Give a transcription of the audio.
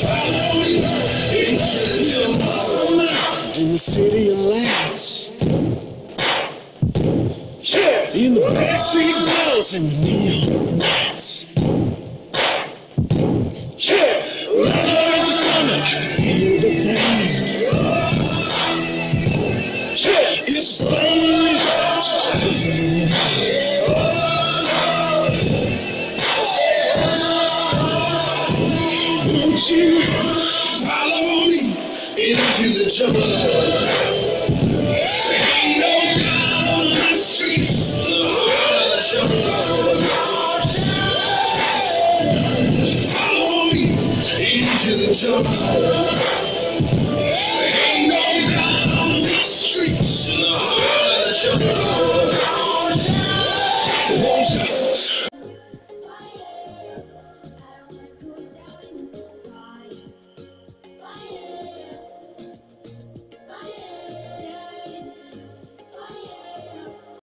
Friday city of lights. Yeah, in the backseat walls and the neon lights. Yeah, I the could feel the. Yeah, it's the to the jungle. Ain't no God on streets. Follow me into the jungle. Ain't no God on streets. The jungle. You?